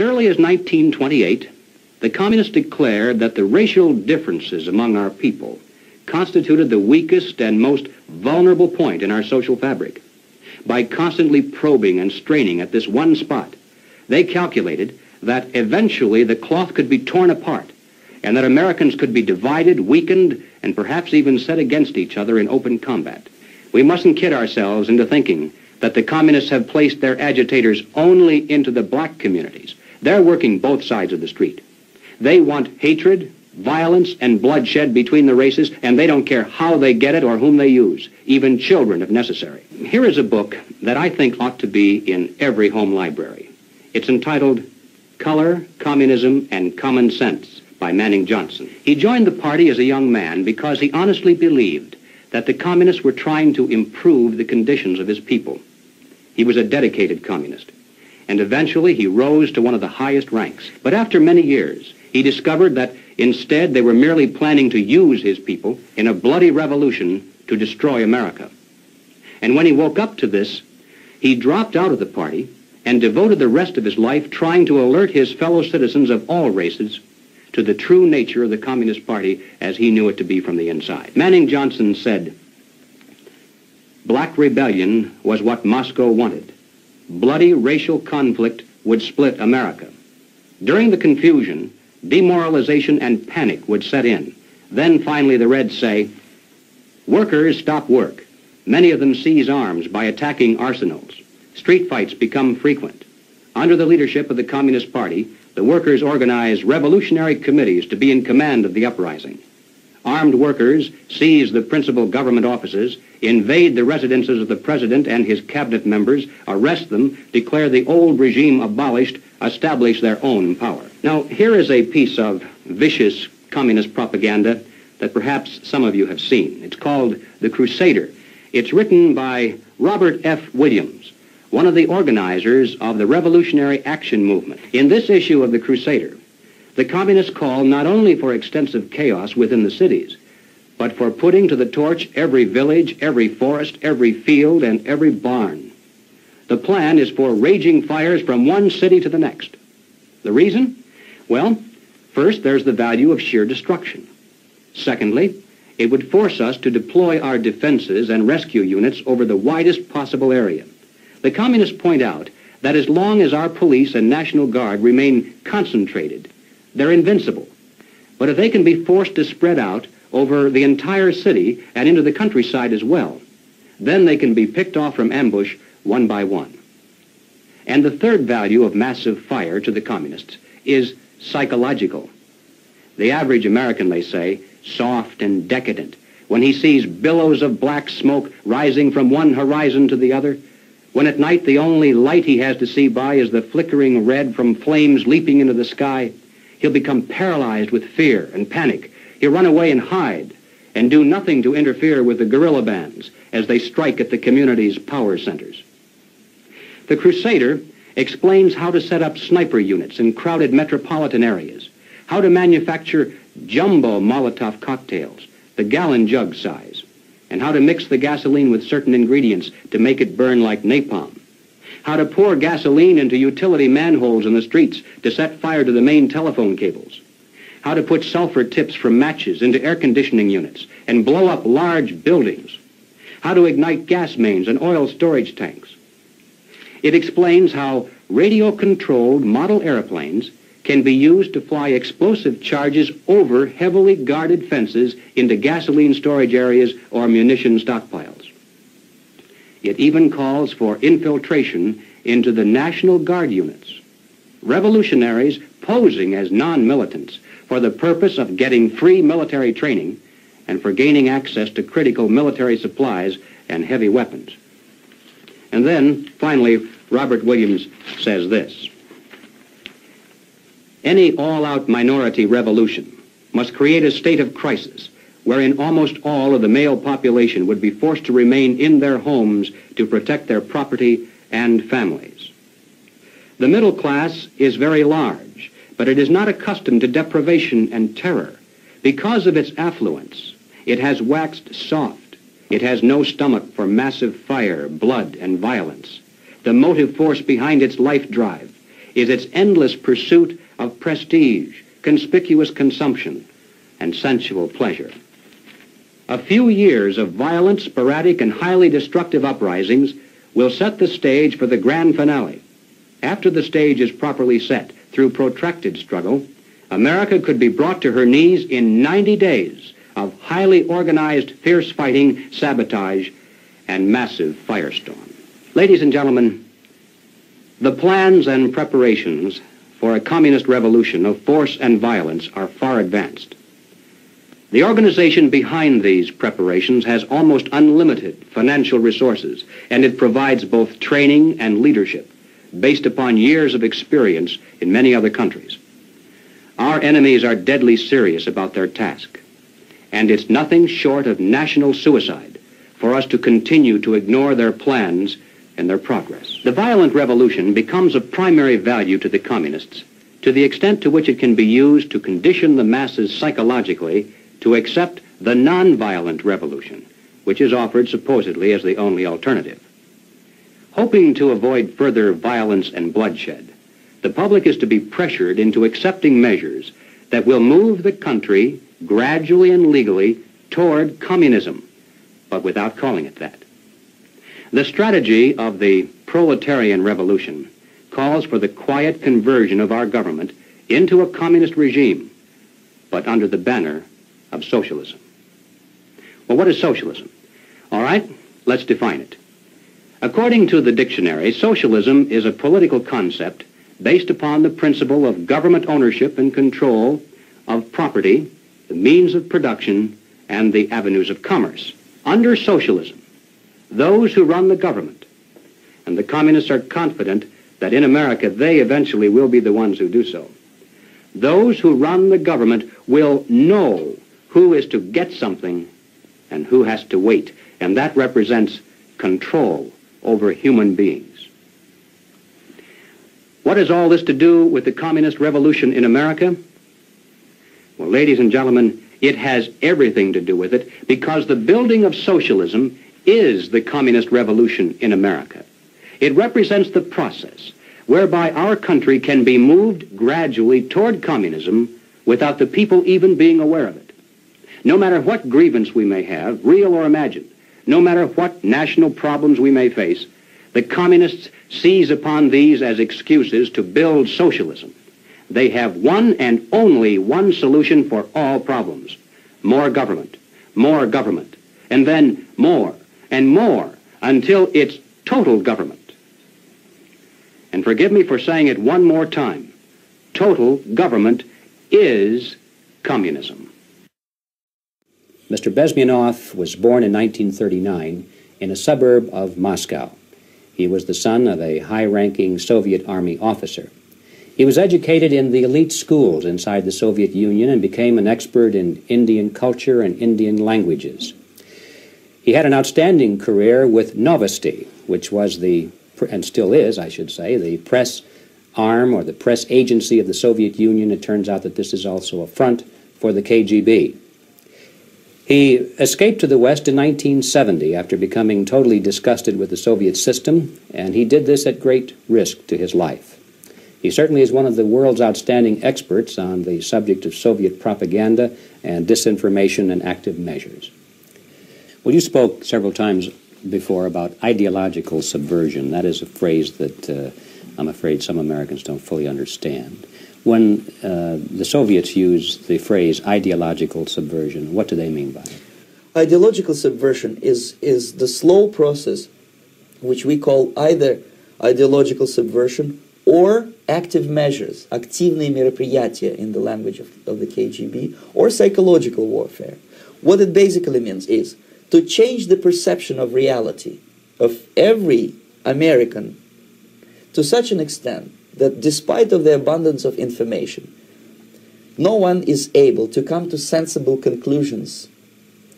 As early as 1928, the communists declared that the racial differences among our people constituted the weakest and most vulnerable point in our social fabric. By constantly probing and straining at this one spot, they calculated that eventually the cloth could be torn apart and that Americans could be divided, weakened, and perhaps even set against each other in open combat. We mustn't kid ourselves into thinking that the communists have placed their agitators only into the black communities. They're working both sides of the street. They want hatred, violence, and bloodshed between the races, and they don't care how they get it or whom they use, even children if necessary. Here is a book that I think ought to be in every home library. It's entitled Color, Communism, and Common Sense by Manning Johnson. He joined the party as a young man because he honestly believed that the communists were trying to improve the conditions of his people. He was a dedicated communist, and eventually he rose to one of the highest ranks. But after many years, he discovered that instead they were merely planning to use his people in a bloody revolution to destroy America. And when he woke up to this, he dropped out of the party and devoted the rest of his life trying to alert his fellow citizens of all races to the true nature of the Communist Party as he knew it to be from the inside. Manning Johnson said, Black rebellion was what Moscow wanted. Bloody racial conflict would split America. During the confusion, demoralization and panic would set in. Then finally the Reds say, workers stop work. Many of them seize arms by attacking arsenals. Street fights become frequent. Under the leadership of the Communist Party, the workers organize revolutionary committees to be in command of the uprising. Armed workers seize the principal government offices, invade the residences of the president and his cabinet members, arrest them, declare the old regime abolished, establish their own power. Now, here is a piece of vicious communist propaganda that perhaps some of you have seen. It's called The Crusader. It's written by Robert F. Williams, one of the organizers of the Revolutionary Action Movement. In this issue of The Crusader, the communists call not only for extensive chaos within the cities, but for putting to the torch every village, every forest, every field, and every barn. The plan is for raging fires from one city to the next. The reason? Well, first, there's the value of sheer destruction. Secondly, it would force us to deploy our defenses and rescue units over the widest possible area. The communists point out that as long as our police and National Guard remain concentrated, they're invincible. But if they can be forced to spread out over the entire city and into the countryside as well, then they can be picked off from ambush one by one. And the third value of massive fire to the communists is psychological. The average American, they say, soft and decadent, when he sees billows of black smoke rising from one horizon to the other, when at night the only light he has to see by is the flickering red from flames leaping into the sky, he'll become paralyzed with fear and panic. He'll run away and hide and do nothing to interfere with the guerrilla bands as they strike at the community's power centers. The Crusader explains how to set up sniper units in crowded metropolitan areas, how to manufacture jumbo Molotov cocktails, the gallon jug size, and how to mix the gasoline with certain ingredients to make it burn like napalm, how to pour gasoline into utility manholes in the streets to set fire to the main telephone cables, how to put sulfur tips from matches into air conditioning units and blow up large buildings, how to ignite gas mains and oil storage tanks. It explains how radio-controlled model airplanes can be used to fly explosive charges over heavily guarded fences into gasoline storage areas or munition stockpiles. It even calls for infiltration into the National Guard units. Revolutionaries posing as non-militants for the purpose of getting free military training and for gaining access to critical military supplies and heavy weapons. And then, finally, Robert Williams says this. Any all-out minority revolution must create a state of crisis wherein almost all of the male population would be forced to remain in their homes to protect their property and families. The middle class is very large, but it is not accustomed to deprivation and terror. Because of its affluence, it has waxed soft. It has no stomach for massive fire, blood, and violence. The motive force behind its life drive is its endless pursuit of prestige, conspicuous consumption, and sensual pleasure. A few years of violent, sporadic, and highly destructive uprisings will set the stage for the grand finale. After the stage is properly set through protracted struggle, America could be brought to her knees in 90 days of highly organized, fierce fighting, sabotage, and massive firestorm. Ladies and gentlemen, the plans and preparations for a communist revolution of force and violence are far advanced. The organization behind these preparations has almost unlimited financial resources, and it provides both training and leadership based upon years of experience in many other countries. Our enemies are deadly serious about their task, and it's nothing short of national suicide for us to continue to ignore their plans and their progress. The violent revolution becomes of primary value to the communists to the extent to which it can be used to condition the masses psychologically to accept the nonviolent revolution, which is offered supposedly as the only alternative. Hoping to avoid further violence and bloodshed, the public is to be pressured into accepting measures that will move the country gradually and legally toward communism, but without calling it that. The strategy of the proletarian revolution calls for the quiet conversion of our government into a communist regime, but under the banner of socialism. Well, what is socialism? All right, let's define it. According to the dictionary, socialism is a political concept based upon the principle of government ownership and control of property, the means of production, and the avenues of commerce. Under socialism, those who run the government, and the communists are confident that in America they eventually will be the ones who do so. Those who run the government will know who is to get something and who has to wait, and that represents control over human beings. What has all this to do with the communist revolution in America? Well, ladies and gentlemen, it has everything to do with it because the building of socialism is the communist revolution in America. It represents the process whereby our country can be moved gradually toward communism without the people even being aware of it. No matter what grievance we may have, real or imagined, no matter what national problems we may face, the communists seize upon these as excuses to build socialism. They have one and only one solution for all problems. More government, more government, and then more and more until it's total government. And forgive me for saying it one more time. Total government is communism. Mr. Bezmenov was born in 1939 in a suburb of Moscow. He was the son of a high ranking Soviet Army officer. He was educated in the elite schools inside the Soviet Union and became an expert in Indian culture and Indian languages. He had an outstanding career with Novosti, which was the, and still is, I should say, the press arm or the press agency of the Soviet Union. It turns out that this is also a front for the KGB. He escaped to the West in 1970 after becoming totally disgusted with the Soviet system, and he did this at great risk to his life. He certainly is one of the world's outstanding experts on the subject of Soviet propaganda and disinformation and active measures. Well, you spoke several times before about ideological subversion. That is a phrase that uh, I'm afraid some Americans don't fully understand. When uh, the Soviets use the phrase ideological subversion, what do they mean by it? Ideological subversion is, is the slow process which we call either ideological subversion or active measures, активные мероприятия in the language of, of the KGB, or psychological warfare. What it basically means is to change the perception of reality of every American to such an extent that despite of the abundance of information, no one is able to come to sensible conclusions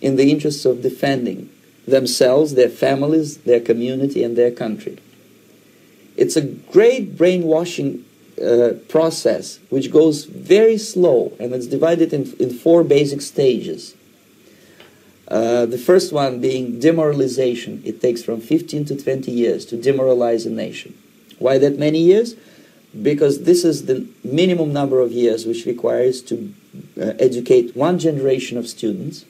in the interests of defending themselves, their families, their community, and their country. It's a great brainwashing uh, process which goes very slow and it's divided in, in four basic stages. Uh, the first one being demoralization. It takes from 15 to 20 years to demoralize a nation. Why that many years? Because this is the minimum number of years which requires to uh, educate one generation of students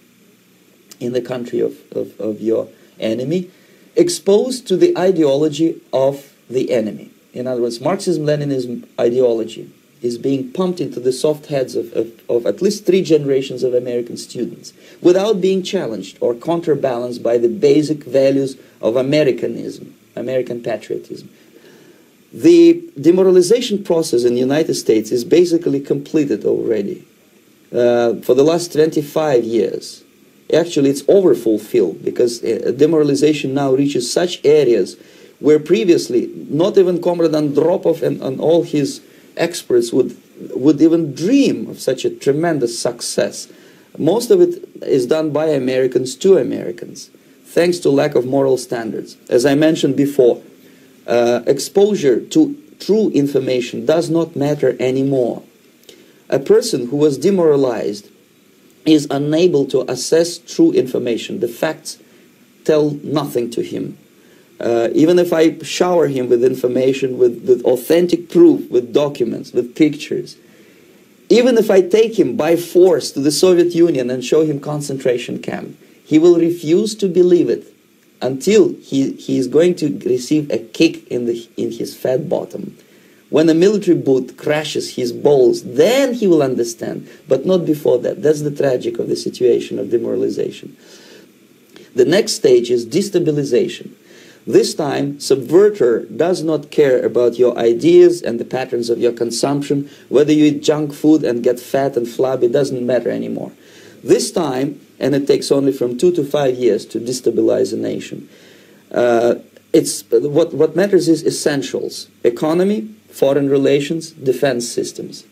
in the country of, of, of your enemy, exposed to the ideology of the enemy. In other words, Marxism Leninism ideology is being pumped into the soft heads of, of, of, at least three generations of American students without being challenged or counterbalanced by the basic values of Americanism, American patriotism. The demoralization process in the United States is basically completed already. Uh, for the last 25 years, actually it's overfulfilled because uh, demoralization now reaches such areas where previously not even Comrade Andropov and, and all his experts would would even dream of such a tremendous success. Most of it is done by Americans to Americans, thanks to lack of moral standards. As I mentioned before, uh, exposure to true information does not matter anymore. A person who was demoralized is unable to assess true information. The facts tell nothing to him. Uh, even if I shower him with information, with, with authentic proof, with documents, with pictures, even if I take him by force to the Soviet Union and show him concentration camp, he will refuse to believe it until he, he is going to receive a kick in, the, in his fat bottom. When a military boot crashes his balls, then he will understand, but not before that. That's the tragic of the situation of demoralization. The next stage is destabilization. This time, subverter does not care about your ideas and the patterns of your consumption. Whether you eat junk food and get fat and flabby doesn't matter anymore. This time, and it takes only from two to five years to destabilize a nation. Uh, it's what what matters is essentials: economy, foreign relations, defense systems.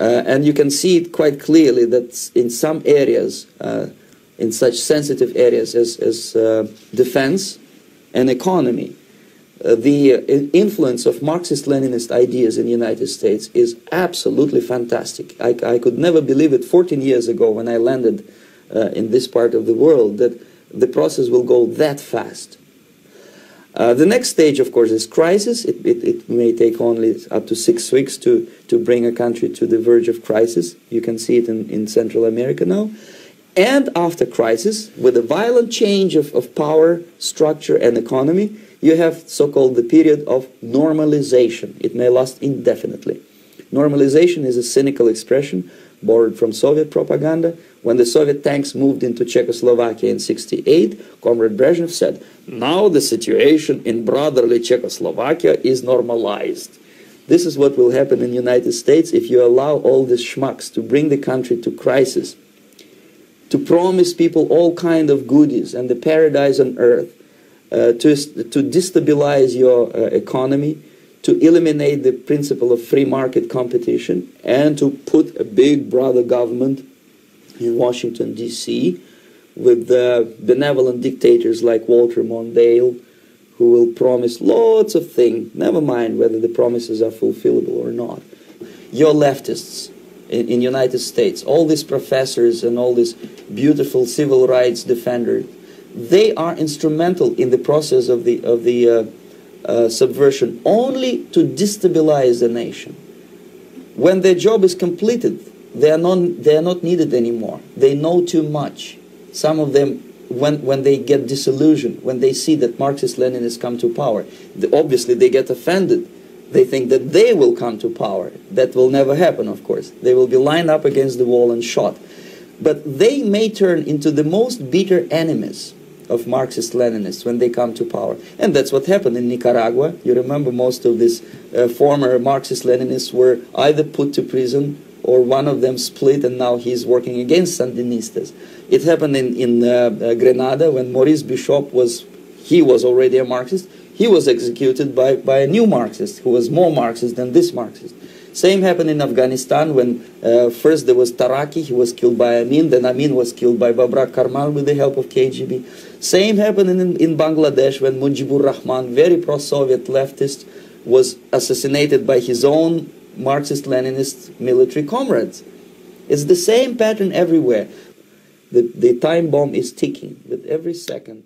Uh, and you can see it quite clearly that in some areas, uh, in such sensitive areas as, as uh, defense, and economy, uh, the influence of Marxist-Leninist ideas in the United States is absolutely fantastic. I, I, could never believe it 14 years ago when I landed uh, in this part of the world that the process will go that fast. Uh, the next stage, of course, is crisis. It, it, it, may take only up to six weeks to, to bring a country to the verge of crisis. You can see it in, in Central America now. And after crisis, with a violent change of, of power, structure, and economy, you have so-called the period of normalization. It may last indefinitely. Normalization is a cynical expression borrowed from Soviet propaganda. When the Soviet tanks moved into Czechoslovakia in 68, Comrade Brezhnev said, now the situation in brotherly Czechoslovakia is normalized. This is what will happen in the United States if you allow all these schmucks to bring the country to crisis to promise people all kind of goodies and the paradise on earth, uh, to, to destabilize your uh, economy, to eliminate the principle of free market competition, and to put a big brother government in Washington, D.C., with uh, benevolent dictators like Walter Mondale, who will promise lots of things, never mind whether the promises are fulfillable or not. Your leftists, in, in United States, all these professors and all these beautiful civil rights defenders, they are instrumental in the process of the of the uh, uh, subversion only to destabilize the nation. When their job is completed, they are not they are not needed anymore. They know too much. Some of them when, when they get disillusioned, when they see that Marxist-Leninists come to power, they, obviously they get offended they think that they will come to power. That will never happen, of course. They will be lined up against the wall and shot. But they may turn into the most bitter enemies of Marxist-Leninists when they come to power. And that's what happened in Nicaragua. You remember most of these uh, former Marxist-Leninists were either put to prison or one of them split and now he's working against Sandinistas. It happened in, in uh, uh, Grenada when Maurice Bishop was, he was already a Marxist he was executed by, by a new Marxist who was more Marxist than this Marxist. Same happened in Afghanistan when uh, first there was Taraki, he was killed by Amin, then Amin was killed by Babrak Karmal with the help of KGB. Same happened in, in Bangladesh when Mujibur Rahman, very pro-Soviet leftist, was assassinated by his own Marxist-Leninist military comrades. It's the same pattern everywhere. The, the time bomb is ticking with every second.